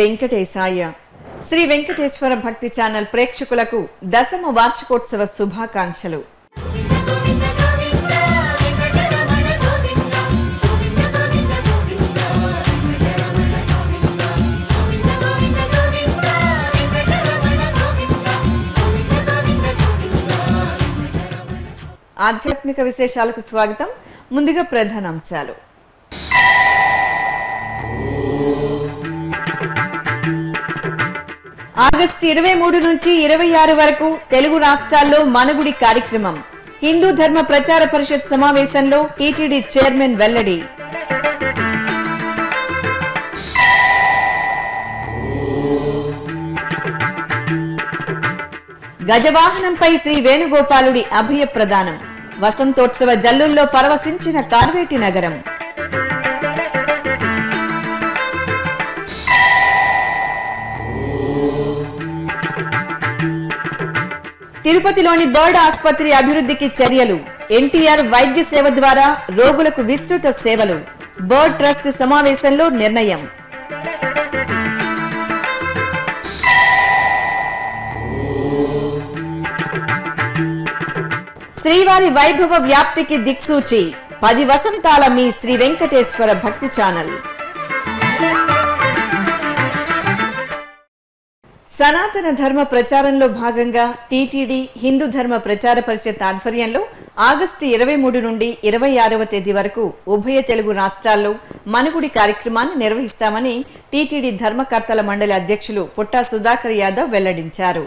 వెంకటేశాయ. Shri Venkateswara Bhakti channel ప్రేక్షకులకు దశమ వార్షికోత్సవ శుభాకాంక్షలు. ఆధ్యాత్మిక విశేషాలకు స్వాగతం. ముందుగా ప్రధాన ఆగస్టు ఇరవై మూడు నుంచి ఇరవై ఆరు వరకు తెలుగు రాష్ట్రాల్లో మనుగుడి కార్యక్రమం. హిందూ ధర్మ ప్రచార పరిషత్ సమావేశంలో టీటీడీ చైర్మన్ వెల్లడి. గజవాహనంపై శ్రీ వేణుగోపాలుడి అభయ ప్రదానం వసంతోత్సవ జల్లుల్లో పరవశించిన కార్వేటి నగరం. తిరుపతిలోని బర్డ్ ఆసుపత్రి అభివృద్ధికి చర్యలు. ఎన్టీఆర్ వైద్య సేవ ద్వారా రోగులకు విస్తృత సేవలు. బర్డ్ ట్రస్ట్ సమావేశంలో నిర్ణయం. శ్రీవారి వైభవ వ్యాప్తికి దిక్సూచి. పది వసంతాల మీ శ్రీ వెంకటేశ్వర భక్తి ఛానల్. సనాతన ధర్మ ప్రచారంలో భాగంగా టీటీడీ హిందూ ధర్మ ప్రచార పరిషత్ ఆధ్వర్యంలో ఆగస్టు ఇరవై మూడు నుండి ఇరవై ఆరవ తేదీ వరకు ఉభయ తెలుగు రాష్ట్రాల్లో మనుగుడి కార్యక్రమాన్ని నిర్వహిస్తామని టీటీడీ ధర్మకర్తల మండలి అధ్యక్షులు పుట్టా సుధాకర్ యాదవ్ వెల్లడించారు.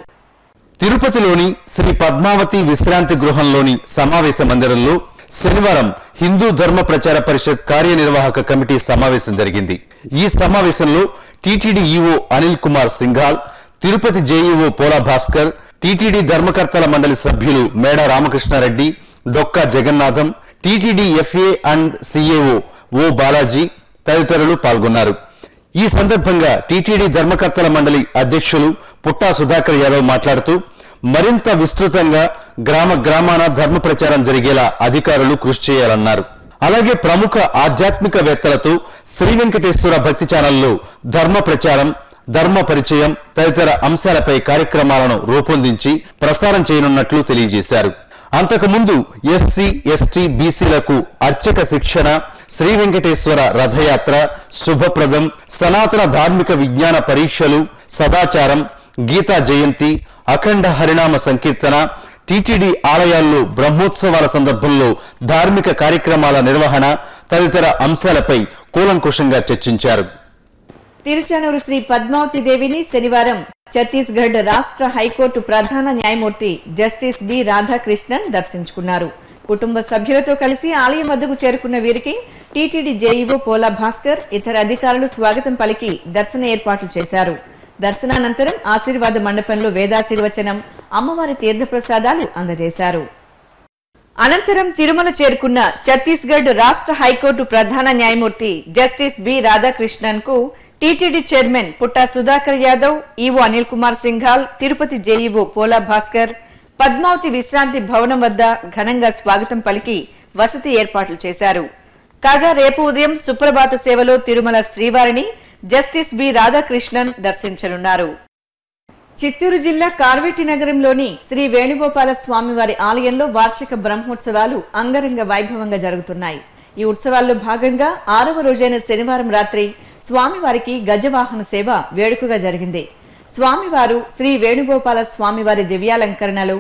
తిరుపతిలోని శ్రీ పద్మావతి విశ్రాంతి గృహంలోని సమావేశ మందిరంలో శనివారం హిందూ ధర్మ ప్రచార పరిషత్ కార్యనిర్వాహక కమిటీ సమావేశం జరిగింది. ఈ సమావేశంలో TTD EO Anil Kumar Singhal Tirupati JEO Pola Bhaskar TTD ధర్మకర్తల మండలి సభ్యులు Meda Ramakrishna Reddy Dokka Jagannatham TTD FA and CAO O Balaji తదితరులు పాల్గొన్నారు. ఈ సందర్భంగా టీటీడీ ధర్మకర్తల మండలి అధ్యక్షులు పుట్టా సుధాకర్ యాదవ్ మాట్లాడుతూ మరింత విస్తృతంగా గ్రామ గ్రామాన ధర్మ ప్రచారం జరిగేలా అధికారులు కృషి చేయాలన్నారు. అలాగే ప్రముఖ ఆధ్యాత్మికవేత్తలతో శ్రీ వెంకటేశ్వర భక్తి ఛానల్లో ధర్మ ప్రచారం ధర్మ పరిచయం తదితర అంశాలపై కార్యక్రమాలను రూపొందించి ప్రసారం చేయనున్నట్లు తెలియజేశారు. అంతకుముందు ఎస్సీ ఎస్టీ బీసీలకు అర్చక శిక్షణ శ్రీ వెంకటేశ్వర రథయాత్ర శుభప్రదం సనాతన ధార్మిక విజ్ఞాన పరీక్షలు సదాచారం గీతా జయంతి అఖండ హరినామ సంకీర్తన టీటీడీ ఆలయాల్లో బ్రహ్మోత్సవాల సందర్భంలో ధార్మిక కార్యక్రమాల నిర్వహణ తదితర అంశాలపై కూలంకుషంగా చర్చించారు. తిరుచానూరు శ్రీ పద్మావతి దేవిని శనివారం ఛత్తీస్గఢ్ రాష్ట్ర హైకోర్టు ప్రధాన న్యాయమూర్తి జస్టిస్ బి రాధాకృష్ణన్ దర్శించుకున్నారు. కుటుంబ సభ్యులతో కలిసి ఆలయం వద్దకు చేరుకున్న వీరికి టీటీడీ జేఈఓ పోలా భాస్కర్ ఇతర అధికారులు స్వాగతం పలికి దర్శన ఏర్పాట్లు చేశారు. దర్శనానంతరం ఆశీర్వాద మండపంలో వేదాశీర్వచనం అమ్మవారి తీర్థప్రసాదాలు అందజేశారు. అనంతరం తిరుమల చేరుకున్న ఛత్తీస్గఢ్ రాష్ట్ర హైకోర్టు ప్రధాన న్యాయమూర్తి justice B రాధాకృష్ణన్కు TTD chairman Putta Sudhakar Yadav EO Anil Kumar Singhal Tirupati JEO Pola Bhaskar Padmavathi విశ్రాంతి భవనం వద్ద ఘనంగా స్వాగతం పలికి వసతి ఏర్పాట్లు చేశారు. కాగా రేపు ఉదయం సుప్రభాత సేవలో తిరుమల శ్రీవారిని జస్టిస్ బి రాధాకృష్ణన్ దర్శించనున్నారు. చిత్తూరు జిల్లా కార్వేటి నగరంలోని శ్రీ వేణుగోపాల స్వామివారి ఆలయంలో వార్షిక బ్రహ్మోత్సవాలు అంగరంగ వైభవంగా జరుగుతున్నాయి. ఈ ఉత్సవాల్లో భాగంగా ఆరవ రోజైన శనివారం రాత్రి స్వామివారికి గజవాహన సేవ వేడుకగా జరిగింది. స్వామివారు శ్రీ వేణుగోపాల స్వామివారి దివ్యాలంకరణలు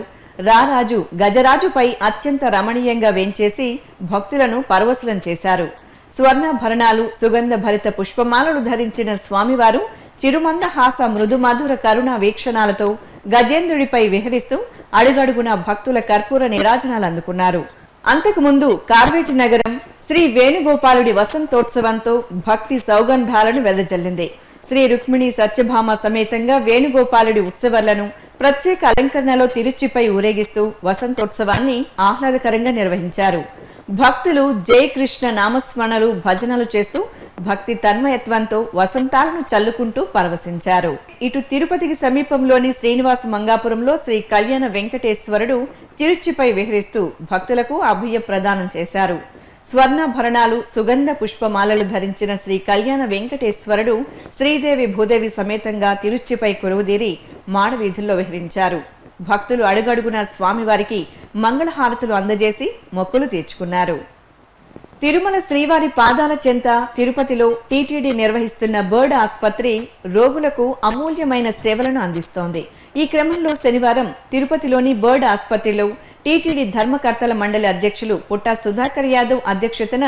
రారాజు గజరాజుపై అత్యంత రమణీయంగా వేంచేసి భక్తులను పరవశులం చేశారు. స్వర్ణభరణాలు సుగంధ భరిత పుష్పమాలలు ధరించిన స్వామివారు చిరుమందహాస మృదుమధుర కరుణ వీక్షణాలతో గజేంద్రుడిపై విహరిస్తూ అడుగడుగున భక్తుల కర్పూర నిరాజనాలు అందుకున్నారు. అంతకుముందు కార్వేటి నగరం శ్రీ వేణుగోపాలుడి వసంతోత్సవంతో భక్తి సౌగంధాలను వెదజల్లింది. శ్రీ రుక్మిణి సత్యభామ సమేతంగా వేణుగోపాలుడి ఉత్సవాలను ప్రత్యేక అలంకరణలో తిరుచిపై ఊరేగిస్తూ వసంతోత్సవాన్ని ఆహ్లాదకరంగా నిర్వహించారు. భక్తులు జయ కృష్ణ నామస్మరణలు భజనలు చేస్తూ భక్తి తన్మయత్వంతో వసంతాలను చల్లుకుంటూ పరవశించారు. ఇటు తిరుపతికి సమీపంలోని శ్రీనివాస మంగాపురంలో శ్రీ కళ్యాణ వెంకటేశ్వరుడు తిరుచిపై విహరిస్తూ భక్తులకు అభయ ప్రదానం చేశారు. స్వర్ణభరణాలు సుగంధ పుష్పమాలలు ధరించిన శ్రీ కళ్యాణ వెంకటేశ్వరుడు శ్రీదేవి భూదేవి సమేతంగా తిరుచిపై కొలువుదీరి మాడవీధుల్లో విహరించారు. భక్తులు అడుగడుగున స్వామివారికి మంగళహారతులు అందజేసి మొక్కులు తీర్చుకున్నారు. తిరుమల శ్రీవారి పాదాల చెంత తిరుపతిలో టీటీడీ నిర్వహిస్తున్న బర్డ్ ఆసుపత్రి రోగులకు అమూల్యమైన సేవలను అందిస్తోంది. ఈ క్రమంలో శనివారం తిరుపతిలోని బర్డ్ ఆసుపత్రిలో టీటీడీ ధర్మకర్తల మండలి అధ్యక్షులు పుట్టా సుధాకర్ యాదవ్ అధ్యక్షతన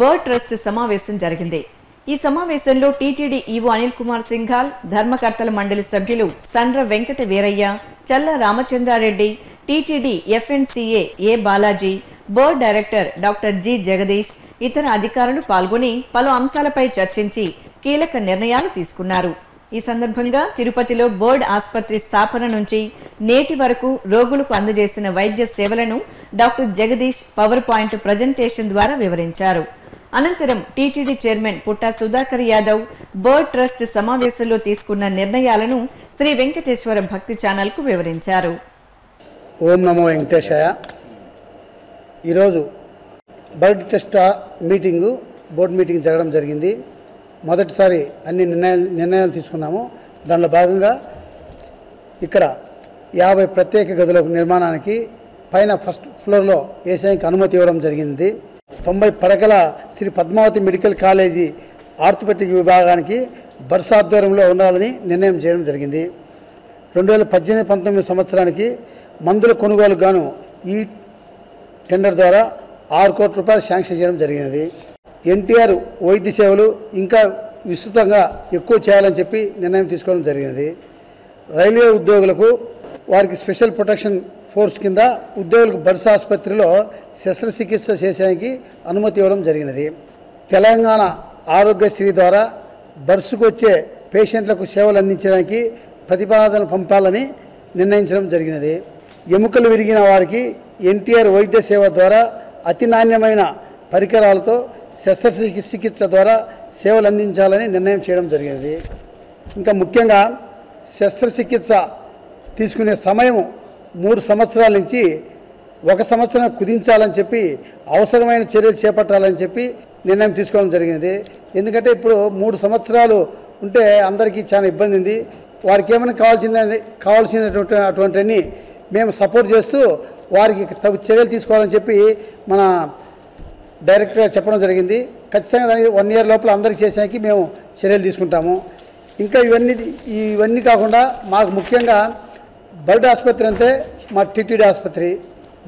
బర్డ్ ట్రస్ట్ సమావేశం జరిగింది. ఈ సమావేశంలో టీటీడీ ఈవో అనిల్ కుమార్ సింఘాల్ ధర్మకర్తల మండలి సభ్యులు Sandra Venkata Veeraiah Challa Ramachandra Reddy TTD FNCA A Balaji board director doctor G Jagadish ఇతర అధికారులు పాల్గొని పలు అంశాలపై చర్చించి కీలక నిర్ణయాలు తీసుకున్నారు. ఈ సందర్భంగా తిరుపతిలో బోర్డ్ ఆసుపత్రి స్థాపన నుంచి నేటి వరకు రోగులకు అందజేసిన వైద్య సేవలను doctor Jagadish power point presentation ద్వారా వివరించారు. అనంతరం TTD chairman Putta Sudhakar Yadav board trust సమావేశంలో తీసుకున్న నిర్ణయాలను శ్రీ వెంకటేశ్వర భక్తి ఛానల్కు వివరించారు. ఓం నమో వెంకటేశాయ. ఈరోజు bird test meeting board meeting జరగడం జరిగింది. మొదటిసారి అన్ని నిర్ణయాలు నిర్ణయాలు తీసుకున్నాము. దానిలో భాగంగా ఇక్కడ యాభై ప్రత్యేక గదుల నిర్మాణానికి పైన ఫస్ట్ ఫ్లోర్లో ఏసీఐకి అనుమతి ఇవ్వడం జరిగింది. తొంభై పడకల Shri Padmavathi medical college orthopedic విభాగానికి బర్స్ ఆధ్వర్యంలో ఉండాలని నిర్ణయం చేయడం జరిగింది. రెండు వేల పద్దెనిమిది పంతొమ్మిది సంవత్సరానికి మందుల కొనుగోలుకు గాను ఈ టెండర్ ద్వారా ఆరు కోట్ల రూపాయలు శాంక్షన్ చేయడం జరిగినది. ఎన్టీఆర్ వైద్య సేవలు ఇంకా విస్తృతంగా ఎక్కువ చేయాలని చెప్పి నిర్ణయం తీసుకోవడం జరిగినది. రైల్వే ఉద్యోగులకు వారికి స్పెషల్ ప్రొటెక్షన్ ఫోర్స్ కింద ఉద్యోగులకు బర్స్ ఆసుపత్రిలో శస్త్రచికిత్స చేసేందుకు అనుమతి ఇవ్వడం జరిగినది. తెలంగాణ ఆరోగ్యశ్రీ ద్వారా బర్సుకు వచ్చే పేషెంట్లకు సేవలు అందించడానికి ప్రతిపాదన పంపాలని నిర్ణయించడం జరిగినది. ఎముకలు విరిగిన వారికి ఎన్టీఆర్ వైద్య సేవ ద్వారా అతి నాణ్యమైన పరికరాలతో శస్త్రచికిత్స ద్వారా సేవలు అందించాలని నిర్ణయం చేయడం జరిగింది. ఇంకా ముఖ్యంగా శస్త్రచికిత్స తీసుకునే సమయం మూడు సంవత్సరాల నుంచి ఒక సంవత్సరం కుదించాలని చెప్పి అవసరమైన చర్యలు చేపట్టాలని చెప్పి నిర్ణయం తీసుకోవడం జరిగింది. ఎందుకంటే ఇప్పుడు మూడు సంవత్సరాలు ఉంటే అందరికీ చాలా ఇబ్బంది ఉంది. వారికి ఏమైనా కావాల్సిన కావాల్సినటువంటి అటువంటివన్నీ మేము సపోర్ట్ చేస్తూ వారికి తగు చర్యలు తీసుకోవాలని చెప్పి మన డైరెక్ట్గా చెప్పడం జరిగింది. ఖచ్చితంగా దానికి వన్ ఇయర్ లోపల అందరికి చేసానికి మేము చర్యలు తీసుకుంటాము. ఇంకా ఇవన్నీ ఇవన్నీ కాకుండా మాకు ముఖ్యంగా బయట ఆసుపత్రి అంటే మా టిటిడి ఆసుపత్రి.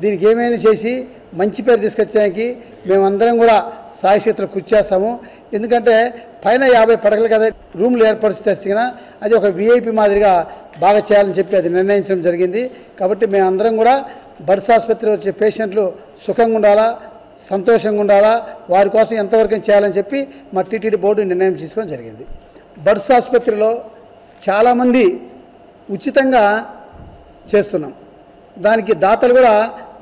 దీనికి ఏమైనా చేసి మంచి పేరు తీసుకొచ్చేదానికి మేమందరం కూడా సాయశక్తులు కృషి చేస్తాము. ఎందుకంటే పైన యాభై పడకలు కదా రూమ్లు ఏర్పరిస్తే అది ఒక విఐపి మాదిరిగా బాగా చేయాలని చెప్పి అది నిర్ణయించడం జరిగింది. కాబట్టి మేమందరం కూడా బర్డ్స్ ఆసుపత్రి వచ్చే పేషెంట్లు సుఖంగా ఉండాలా సంతోషంగా ఉండాలా వారి కోసం ఎంతవరకు చేయాలని చెప్పి మా టీటీడీ బోర్డు నిర్ణయం తీసుకోవడం జరిగింది. బర్డ్స్ ఆసుపత్రిలో చాలామంది ఉచితంగా చేస్తున్నాం. దానికి దాతలు కూడా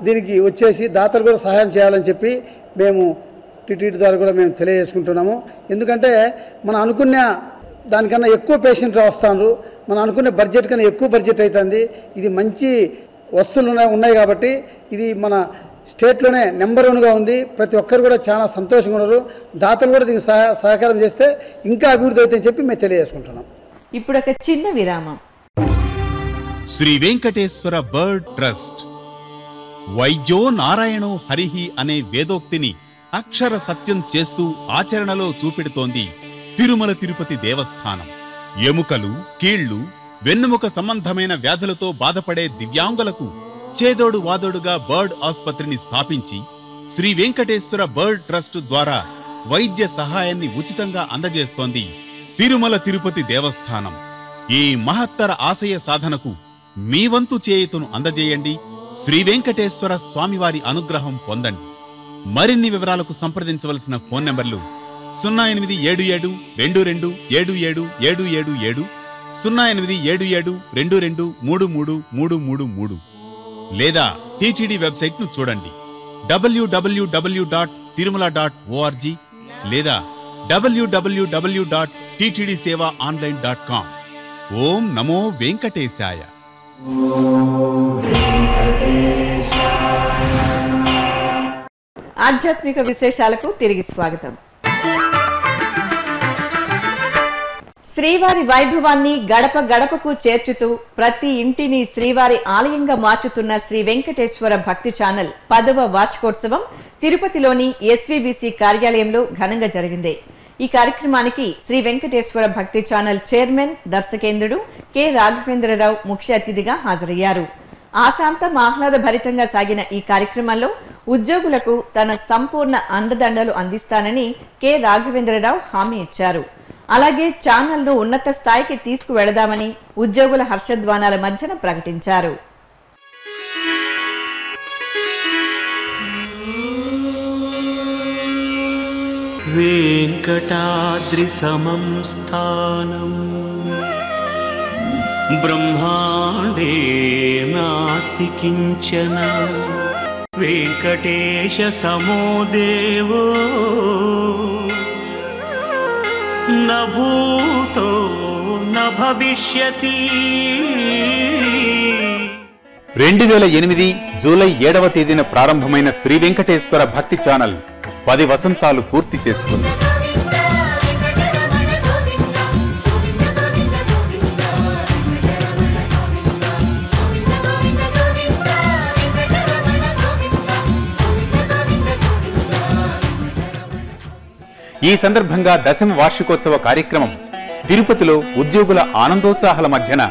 దీనికి వచ్చేసి దాతలు కూడా సహాయం చేయాలని చెప్పి మేము టీటీడీ ద్వారా కూడా మేము తెలియజేసుకుంటున్నాము. ఎందుకంటే మనం అనుకున్న దానికన్నా ఎక్కువ పేషెంట్లు వస్తున్నారు మనం అనుకునే బడ్జెట్ కన్నా ఎక్కువ బడ్జెట్ అవుతుంది ఇది మంచి వస్తువులు ఉన్నాయి కాబట్టి ఇది మన స్టేట్లోనే నెంబర్ వన్గా ఉంది. ప్రతి ఒక్కరు కూడా చాలా సంతోషంగా ఉన్నారు. దాతలు కూడా దీనికి సహ సహకారం చేస్తే ఇంకా అభివృద్ధి అవుతుందని చెప్పి మేము తెలియజేసుకుంటున్నాం. ఇప్పుడు ఒక చిన్న విరామం. Shri Venkateswara bird trust. వైద్యో నారాయణో హరిహి అనే వేదోక్తిని అక్షర సత్యం చేస్తూ ఆచరణలో చూపెడుతోంది తిరుమల తిరుపతి దేవస్థానం. ఎముకలు కీళ్ళు వెన్నుముక సంబంధమైన వ్యాధులతో బాధపడే దివ్యాంగులకు చేదోడు వాదోడుగా బర్డ్ ఆసుపత్రిని స్థాపించి శ్రీ వెంకటేశ్వర బర్డ్ ట్రస్ట్ ద్వారా వైద్య సహాయాన్ని ఉచితంగా అందజేస్తోంది తిరుమల తిరుపతి దేవస్థానం. ఈ మహత్తర ఆశయ సాధనకు మీ వంతు చేయుతను అందజేయండి. శ్రీ వెంకటేశ్వర స్వామివారి అనుగ్రహం పొందండి. మరిన్ని వివరాలకు సంప్రదించవలసిన ఫోన్ నెంబర్లు సున్నా ఎనిమిది ఏడు ఏడు రెండు రెండు ఏడు ఏడు ఏడు ఏడు ఏడు సున్నా ఎనిమిది ఏడు ఏడు రెండు రెండు మూడు మూడు మూడు మూడు మూడు లేదా టీటీడీ వెబ్సైట్ను చూడండి W W W dot Tirumala dot O R G లేదా W W W dot TTD seva online dot com. Om నమో వెంకటేశాయ. ఆధ్యాత్మిక విశేషాలకు తిరిగి స్వాగతం. శ్రీవారి వైభవాన్ని గడప గడపకు చేర్చుతూ ప్రతి ఇంటిని శ్రీవారి ఆలయంగా మార్చుతున్న శ్రీ వెంకటేశ్వర భక్తి ఛానల్ పదవ వార్షికోత్సవం తిరుపతిలోని ఎస్వీబీసీ కార్యాలయంలో ఘనంగా జరిగింది. ఈ కార్యక్రమానికి శ్రీ వెంకటేశ్వర భక్తి ఛానల్ చైర్మన్ దర్శకేంద్రుడు కె. రాఘవేంద్రరావు ముఖ్య అతిథిగా హాజరయ్యారు. ఆశాంతం ఆహ్లాదభరితంగా సాగిన ఈ కార్యక్రమంలో ఉద్యోగులకు తన సంపూర్ణ అండదండలు అందిస్తానని కె. రాఘవేంద్రరావు హామీ ఇచ్చారు. అలాగే ఛానల్ను ఉన్నత స్థాయికి తీసుకువెళదామని ఉద్యోగుల హర్షద్వానాల మధ్యన ప్రకటించారు. వెంకటాద్రి సమం స్థానం. బ్రహ్మాండే నాస్తి కించన వెంకటేశ సమో దేవో. न भूतो न भविष्यति రెండు వేల ఎనిమిది జూలై ఏడవ తేదీన ప్రారంభమైన శ్రీ వెంకటేశ్వర భక్తి ఛానల్ పది వసంతాలు పూర్తి చేసుకుంది ఈ సందర్భంగా దశమ వార్షికోత్సవ కార్యక్రమం తిరుపతిలో ఉద్యోగుల ఆనందోత్సాహాల మధ్యన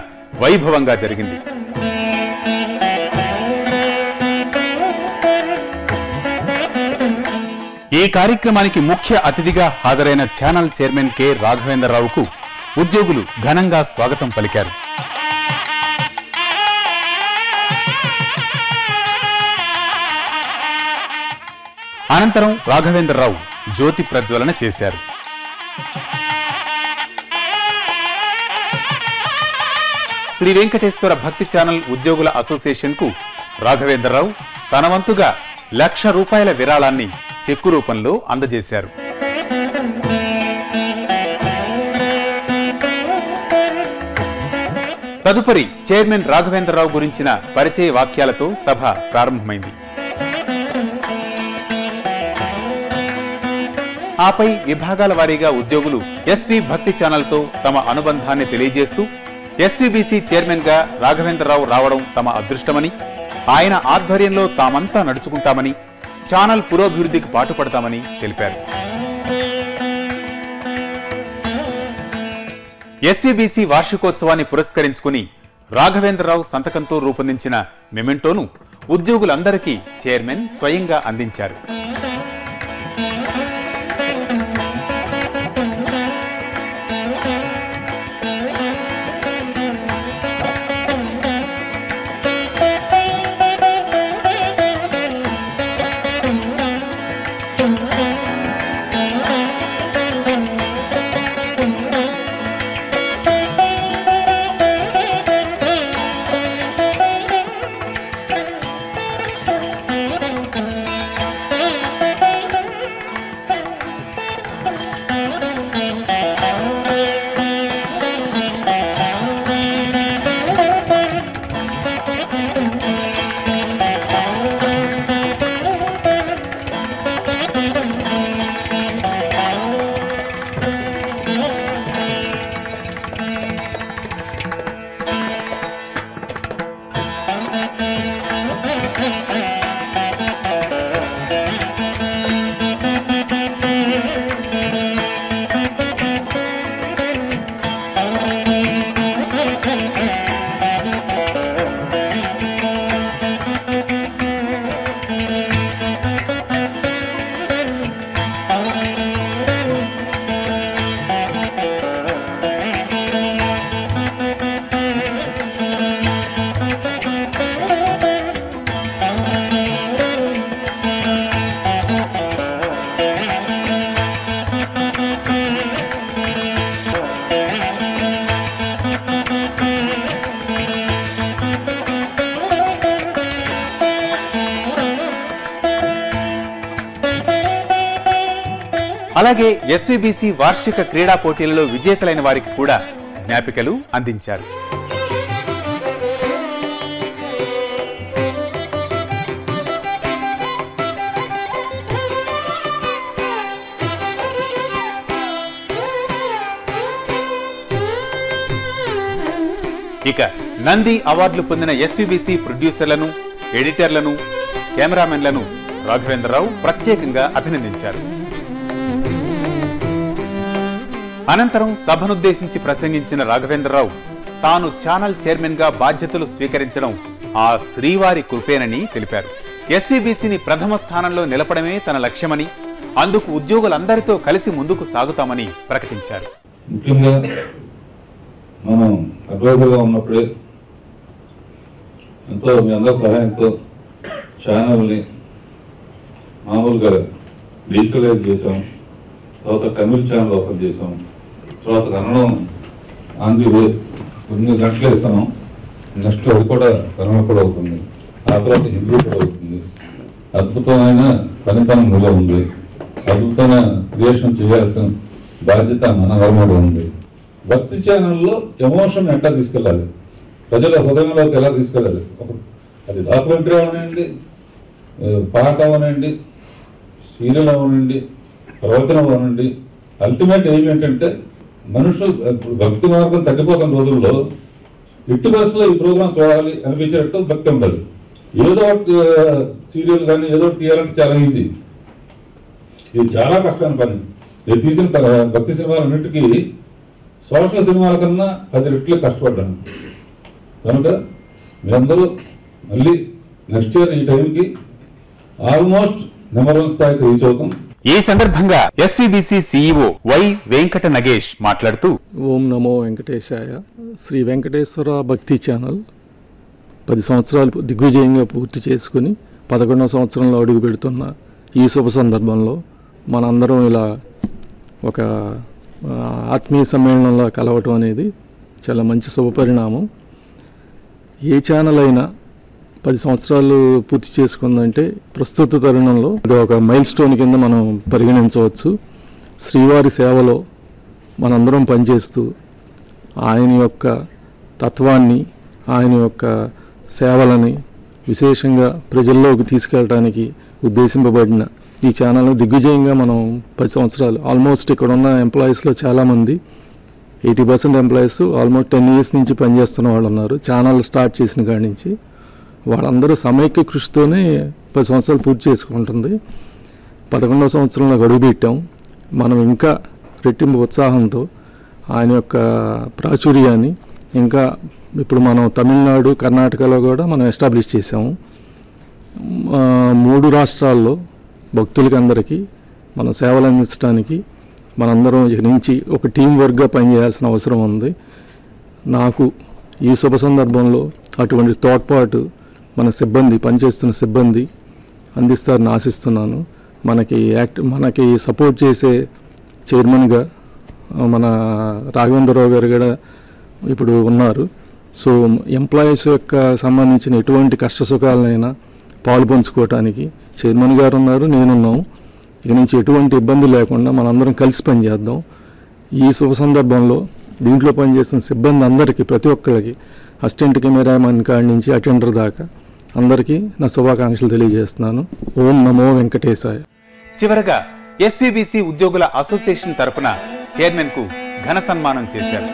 వైభవంగా జరిగింది. ఈ కార్యక్రమానికి ముఖ్య అతిథిగా హాజరైన ఛానల్ చైర్మన్ కె. రాఘవేంద్రరావుకు ఉద్యోగులు ఘనంగా స్వాగతం పలికారు. అనంతరం రాఘవేంద్రరావు జ్యోతి ప్రజ్వలన చేశారు. శ్రీ వెంకటేశ్వర భక్తి ఛానల్ ఉద్యోగుల అసోసియేషన్కు రాఘవేంద్రరావు తన వంతుగా లక్ష రూపాయల విరాళాన్ని చెక్కు రూపంలో అందజేశారు. తదుపరి చైర్మన్ రాఘవేంద్రరావు గురించిన పరిచయ వాక్యాలతో సభ ప్రారంభమైంది. ఆపై విభాగాల వారీగా ఉద్యోగులు ఎస్వి భక్తి ఛానల్తో తమ అనుబంధాన్ని తెలియజేస్తూ ఎస్వీబీసీ చైర్మన్గా రాఘవేంద్రరావు రావడం తమ అదృష్టమని ఆయన ఆధ్వర్యంలో తామంతా నడుచుకుంటామని ఛానల్ పురోభివృద్ధికి పాటుపడతామని తెలిపారు. ఎస్వీబీసీ వార్షికోత్సవాన్ని పురస్కరించుకుని రాఘవేంద్రరావు సంతకంతో రూపొందించిన మెమెంటోను ఉద్యోగులందరికీ చైర్మన్ స్వయంగా అందించారు. అలాగే ఎస్విబిసి వార్షిక క్రీడా పోటీలలో విజేతలైన వారికి కూడా జ్ఞాపికలు అందించారు. ఇక నంది అవార్డులు పొందిన ఎస్విబిసి ప్రొడ్యూసర్లను ఎడిటర్లను కెమెరామెన్లను రాఘవేంద్రరావు ప్రత్యేకంగా అభినందించారు. అనంతరం సభనుద్దేశించి ప్రసంగించిన రాఘవేంద్రరావు తాను ఛానల్ చైర్మన్గా బాధ్యతలు స్వీకరించడం ఆ శ్రీవారి కృపేనని తెలిపారు. ఎస్వీబీసీని ప్రథమ స్థానంలో నిలపడమే తన లక్ష్యమని అందుకు ఉద్యోగులందరితో కలిసి ముందుకు సాగుతామని ప్రకటించారు. ముఖ్యంగా మనం అడ్వైజర్గా ఉన్నప్పుడే ఎంతో మీ అందరి సహాయంతో ఛానల్ని మామూలుగా డిజిటలైజ్ చేసాం తర్వాత కమ్యూనిటీ ఛానల్ ఓపెన్ చేసాం తర్వాత కన్నడం ఆన్ కొన్ని గంటలు ఇస్తున్నాం నెక్స్ట్ అది కూడా కన్నడ కూడా అవుతుంది. ఆ తర్వాత హిందీ కూడా అవుతుంది. అద్భుతమైన పనితనం నిలో ఉంది. అద్భుతమైన క్రియేషన్ చేయాల్సిన బాధ్యత మన ధర్మంలో ఉంది. భక్తి ఛానల్లో ఎమోషన్ ఎట్లా తీసుకెళ్ళాలి? ప్రజల హృదయంలోకి ఎలా తీసుకెళ్ళాలి? ఒక అది డాక్యుమెంటరీ అవనండి పాట అవనండి సీరియల్ అవనండి ప్రవచనం అవనండి. అల్టిమేట్ ఎయిమ్ ఏంటంటే మనుషులు భక్తి మార్గం తగ్గిపోతున్న రోజుల్లో ఎట్టి బస్సులో ఈ ప్రోగ్రాం చూడాలి అనిపించేటట్టు భక్తి ఉండదు ఏదో ఒకటి సీరియల్ కానీ ఏదో ఒకటి తీయాలంటే చాలా ఈజీ. ఇది చాలా కష్టమైన పని. నేను తీసిన భక్తి సినిమాలన్నిటికీ సోషల్ సినిమాల కన్నా పది రెట్లు కష్టపడ్డాను. కనుక మీరందరూ మళ్ళీ నెక్స్ట్ ఇయర్ ఈ టైంకి ఆల్మోస్ట్ నెంబర్ వన్ స్థాయికి రీచ్ అవుతాం. ఈ సందర్భంగా SVBC CEO Y Venkata Nagesh మాట్లాడుతూ ఓం నమో వెంకటేశాయ. శ్రీ వెంకటేశ్వర భక్తి ఛానల్ పది సంవత్సరాలు దిగ్విజయంగా పూర్తి చేసుకుని పదకొండవ సంవత్సరంలో అడుగు పెడుతున్న ఈ శుభ సందర్భంలో మనందరం ఇలా ఒక ఆత్మీయ సమ్మేళనంలో కలవటం అనేది చాలా మంచి శుభపరిణామం. ఏ ఛానల్ అయినా పది సంవత్సరాలు పూర్తి చేసుకుందంటే ప్రస్తుత తరుణంలో ఇది ఒక మైల్ స్టోన్ కింద మనం పరిగణించవచ్చు. శ్రీవారి సేవలో మనందరం పనిచేస్తూ ఆయన యొక్క తత్వాన్ని ఆయన యొక్క సేవలని విశేషంగా ప్రజల్లోకి తీసుకెళ్ళడానికి ఉద్దేశింపబడిన ఈ ఛానల్ను దిగ్విజయంగా మనం పది సంవత్సరాలు ఆల్మోస్ట్ ఇక్కడ ఉన్న ఎంప్లాయీస్లో చాలామంది eighty percent employees almost ten years నుంచి పనిచేస్తున్న వాళ్ళు ఉన్నారు ఛానల్ స్టార్ట్ చేసిన కాడి నుంచి వాళ్ళందరూ సమైక్య కృషితోనే పది సంవత్సరాలు పూర్తి చేసుకుంటుంది. పదకొండవ సంవత్సరంలో అడుగుపెట్టాం మనం ఇంకా రెట్టింపు ఉత్సాహంతో ఆయన యొక్క ప్రాచుర్యాన్ని ఇంకా ఇప్పుడు మనం తమిళనాడు కర్ణాటకలో కూడా మనం ఎస్టాబ్లిష్ చేసాము మూడు రాష్ట్రాల్లో భక్తులకి అందరికీ మనం సేవలు అందించడానికి మనందరం ఇక నుంచి ఒక టీం వర్క్గా పనిచేయాల్సిన అవసరం ఉంది. నాకు ఈ శుభ సందర్భంలో అటువంటి తోడ్పాటు మన సిబ్బంది పనిచేస్తున్న సిబ్బంది అందిస్తారని ఆశిస్తున్నాను. మనకి యాక్ట్ మనకి సపోర్ట్ చేసే చైర్మన్గా మన రాఘవేంద్రరావు గారు కూడా ఇప్పుడు ఉన్నారు. సో ఎంప్లాయీస్ యొక్క సంబంధించిన ఎటువంటి కష్ట సుఖాలనైనా పాలు పంచుకోవటానికి చైర్మన్ గారు ఉన్నారు నేనున్నాం. ఇక నుంచి ఎటువంటి ఇబ్బంది లేకుండా మనందరం కలిసి పనిచేద్దాం. ఈ శుభ సందర్భంలో దీంట్లో పనిచేస్తున్న సిబ్బంది అందరికీ ప్రతి ఒక్కరికి అసిస్టెంట్ కెమెరామెన్ కాడి నుంచి అటెండర్ దాకా అందరికీ నా శుభాకాంక్షలు తెలియజేస్తున్నాను. ఓం నమో వెంకటేశాయ. చివరగా ఎస్వీబీసీ ఉద్యోగుల అసోసియేషన్ తరపున చైర్మన్కు ఘన సన్మానం చేశారు.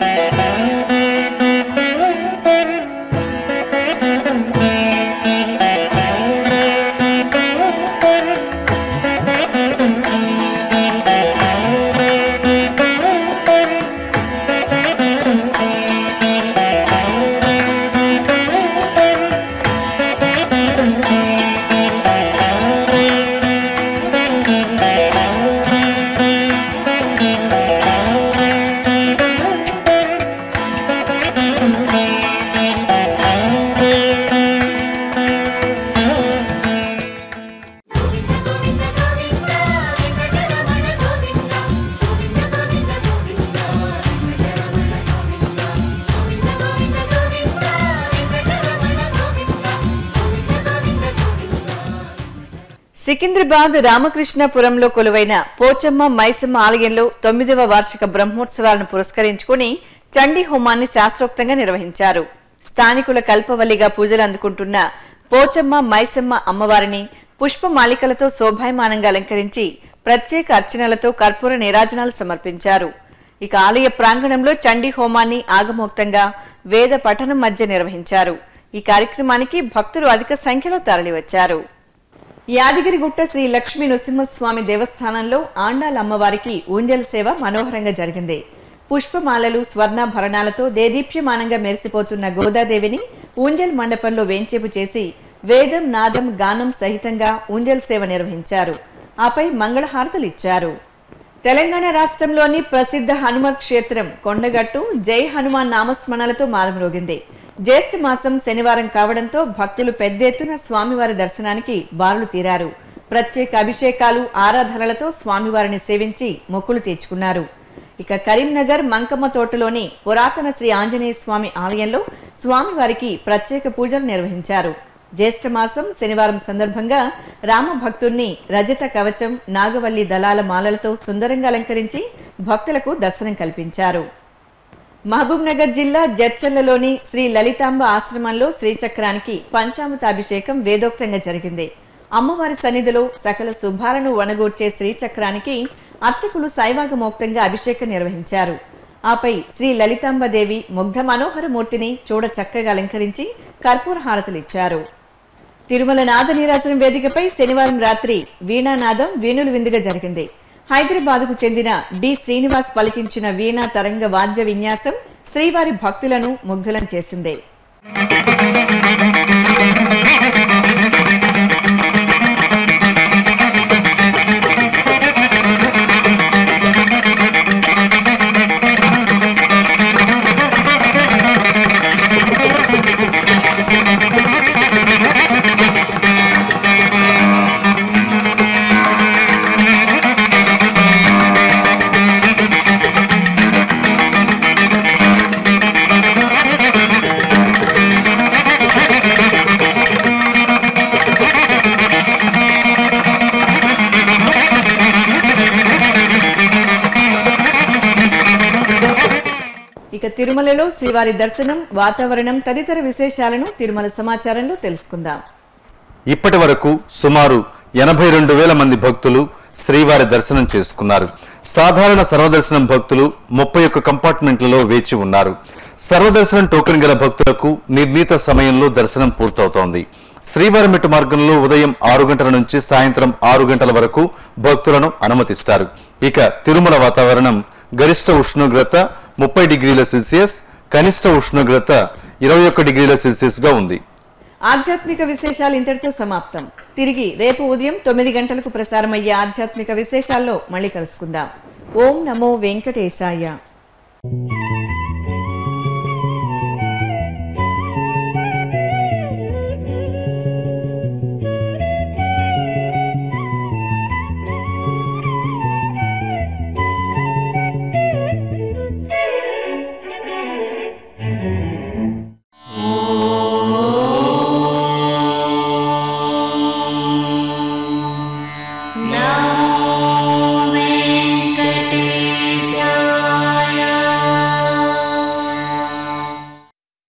హైదరాబాద్ రామకృష్ణపురంలో కొలువైన పోచమ్మ మైసమ్మ ఆలయంలో తొమ్మిదవ వార్షిక బ్రహ్మోత్సవాలను పురస్కరించుకుని చండీ హోమాన్ని శాస్త్రోక్తంగా నిర్వహించారు. స్థానికుల కల్పవల్లిగా పూజలు అందుకుంటున్న పోచమ్మ మైసమ్మ అమ్మవారిని పుష్పమాలికలతో శోభాయమానంగా అలంకరించి ప్రత్యేక అర్చనలతో కర్పూర నీరాజనాలు సమర్పించారు. ఇక ఆలయ ప్రాంగణంలో చండీ హోమాన్ని ఆగమోక్తంగా వేద పఠనం మధ్య నిర్వహించారు. ఈ కార్యక్రమానికి భక్తులు అధిక సంఖ్యలో తరలివచ్చారు. యాదగిరిగుట్ట శ్రీ లక్ష్మీ నృసింహస్వామి దేవస్థానంలో ఆండాల అమ్మవారికి ఊంజల్ సేవ మనోహరంగా జరిగింది. పుష్పమాలలు స్వర్ణాభరణాలతో దేదీప్యమానంగా మెరిసిపోతున్న గోదాదేవిని ఊంజల్ మండపంలో వేంచేపు చేసి వేదం నాదం గానం సహితంగా ఊంజల్ సేవ నిర్వహించారు. ఆపై మంగళహారతలు ఇచ్చారు. తెలంగాణ రాష్ట్రంలోని ప్రసిద్ధ హనుమత్ క్షేత్రం కొండగట్టు జై హనుమాన్ నామస్మరణలతో మారుమ్రోగింది. జ్యేష్ఠ మాసం శనివారం కావడంతో భక్తులు పెద్ద ఎత్తున స్వామివారి దర్శనానికి బారులు తీరారు. ప్రత్యేక అభిషేకాలు ఆరాధనలతో స్వామివారిని సేవించి మొక్కులు తీర్చుకున్నారు. ఇక కరీంనగర్ మంకమ్మ తోటలోని పురాతన శ్రీ ఆంజనేయ స్వామి ఆలయంలో స్వామివారికి ప్రత్యేక పూజలు నిర్వహించారు. జ్యేష్ఠమాసం శనివారం సందర్భంగా రామభక్తుణ్ణి రజత కవచం నాగవల్లి దళాల మాలలతో సుందరంగా అలంకరించి భక్తులకు దర్శనం కల్పించారు. మహబూబ్ నగర్ జిల్లా జడ్చర్లలోని శ్రీ లలితాంబ ఆశ్రమంలో శ్రీచక్రానికి పంచామృతాభిషేకం వేదోక్తంగా జరిగింది. అమ్మవారి సన్నిధిలో సకల శుభాలను వనగూర్చే శ్రీచక్రానికి అర్చకులు శైవాగమోక్తంగా అభిషేకం నిర్వహించారు. ఆపై శ్రీ లలితాంబదేవి ముగ్ధ మనోహర మూర్తిని చూడ చక్కగా అలంకరించి కర్పూర హారతులిచ్చారు తిరుమల నాదనీరాజనం వేదికపై శనివారం రాత్రి వీణానాదం వీణులు విందుగా జరిగింది. హైదరాబాద్కు చెందిన డి. శ్రీనివాస్ పలికించిన వీణా తరంగ వాద్య విన్యాసం శ్రీవారి భక్తులను ముగ్ధులం చేసిందే. తిరుమలలో శ్రీవారి దర్శనం వాతావరణం తదితర విశేషాలను తిరుమల సమాచారంలో తెలుసుకుందాం. ఇప్పటి వరకు సుమారు ఎనభై రెండు వేల మంది భక్తులు శ్రీవారి దర్శనం చేసుకున్నారు. సాధారణ సర్వదర్శనం భక్తులు ముప్పై ఒక్క కంపార్ట్మెంట్లలో వేచి ఉన్నారు. సర్వదర్శనం టోకెన్ గల భక్తులకు నిర్ణీత సమయంలో దర్శనం పూర్తవుతోంది. శ్రీవారి మెట్టు మార్గంలో ఉదయం ఆరు గంటల నుంచి సాయంత్రం ఆరు గంటల వరకు భక్తులను అనుమతిస్తారు. ఇక తిరుమల వాతావరణం గరిష్ట ఉష్ణోగ్రత ముప్పై డిగ్రీల సెల్సియస్ కనిష్ట ఉష్ణోగ్రత ఇరవై ఒక్క డిగ్రీల సెల్సియస్గా ఉంది. ఆధ్యాత్మిక విశేషాలు ఇంతటితో సమాప్తం. తిరిగి రేపు ఉదయం తొమ్మిది గంటలకు ప్రసారమయ్యే ఆధ్యాత్మిక విశేషాల్లో మళ్ళీ కలుసుకుందాం. ఓం నమో వెంకటేశాయ.